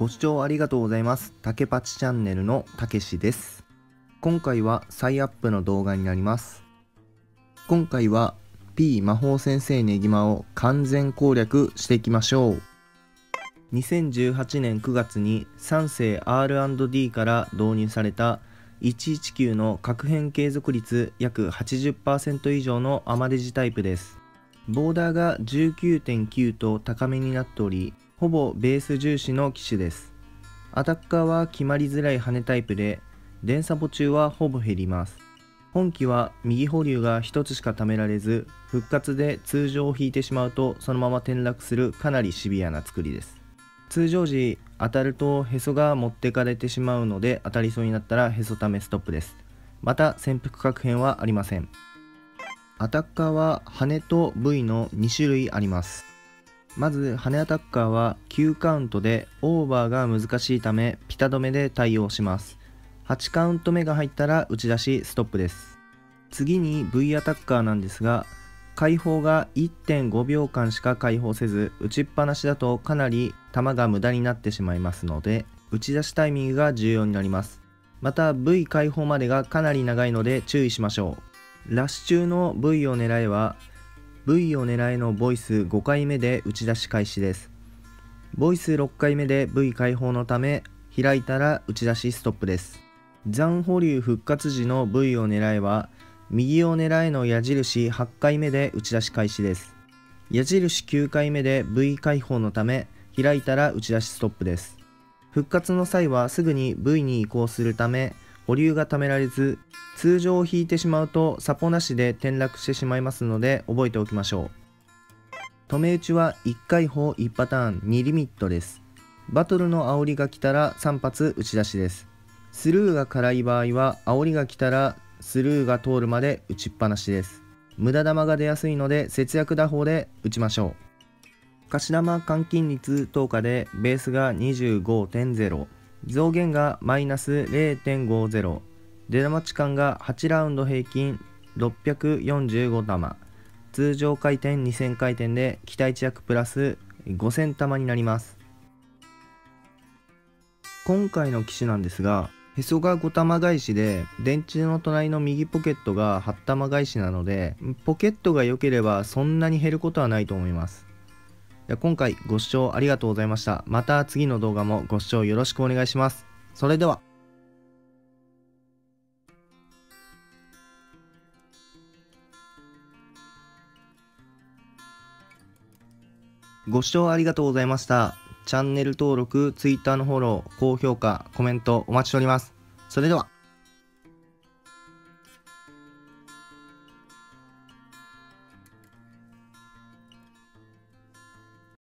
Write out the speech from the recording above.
ご視聴ありがとうございます。竹パチチャンネルのたけしです。今回は再アップの動画になります。今回は P 魔法先生ネギマを完全攻略していきましょう。2018年9月に3世 R&D から導入された119の核変継続率約80%以上のアマデジタイプです。ボーダーが19.9と高めになっており、ほぼベース重視の機種です。アタッカーは決まりづらい羽タイプで、電サポ中はほぼ減ります。本機は右保留が1つしか貯められず、復活で通常を引いてしまうとそのまま転落するかなりシビアな作りです。通常時当たるとへそが持ってかれてしまうので当たりそうになったらへそためストップです。また潜伏確変はありません。アタッカーは羽と V の2種類あります。まず羽アタッカーは9カウントでオーバーが難しいためピタ止めで対応します。8カウント目が入ったら打ち出しストップです。次に V アタッカーなんですが解放が1.5秒間しか解放せず打ちっぱなしだとかなり球が無駄になってしまいますので打ち出しタイミングが重要になりますまた V 解放までがかなり長いので注意しましょうラッシュ中の V を狙えは V を狙えのボイス5回目で打ち出し開始です。ボイス6回目で V 解放のため開いたら打ち出しストップです。残保留復活時の V を狙えば右を狙えの矢印8回目で打ち出し開始です。矢印9回目で V 解放のため開いたら打ち出しストップです。復活の際はすぐに V に移行するため保留がためられず通常を引いてしまうとサポなしで転落してしまいますので覚えておきましょう。止め打ちは1回砲1パターン2リミットです。バトルの煽りが来たら3発打ち出しです。スルーが辛い場合は煽りが来たらスルーが通るまで打ちっぱなしです。無駄玉が出やすいので節約打法で打ちましょう。貸し玉換金率等価でベースが25.0増減がマイナス0.50出玉値間が8ラウンド平均645玉。通常回転2000回転で期待値約プラス5000玉になります。今回の機種なんですがへそが5玉返しで電池の隣の右ポケットが8玉返しなのでポケットが良ければそんなに減ることはないと思います。今回ご視聴ありがとうございましたまた次の動画もご視聴よろしくお願いしますそれではご視聴ありがとうございました。チャンネル登録、Twitter のフォロー、高評価、コメントお待ちしております。それでは。